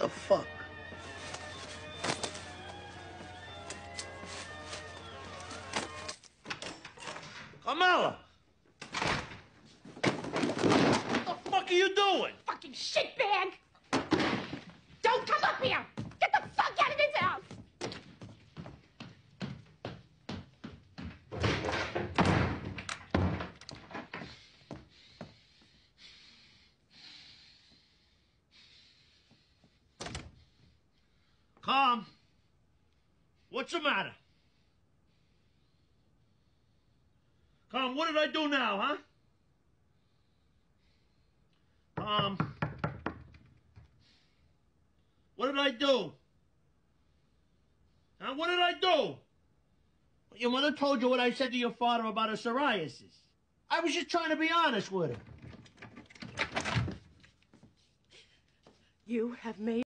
the fuck? Carmela! What the fuck are you doing? Fucking shitbag! Don't come up here! Get the fuck out of this house! Carm. What's the matter? Carm, what did I do now, huh? Carm. What did I do? Huh? What did I do? Your mother told you what I said to your father about her psoriasis. I was just trying to be honest with her. You have made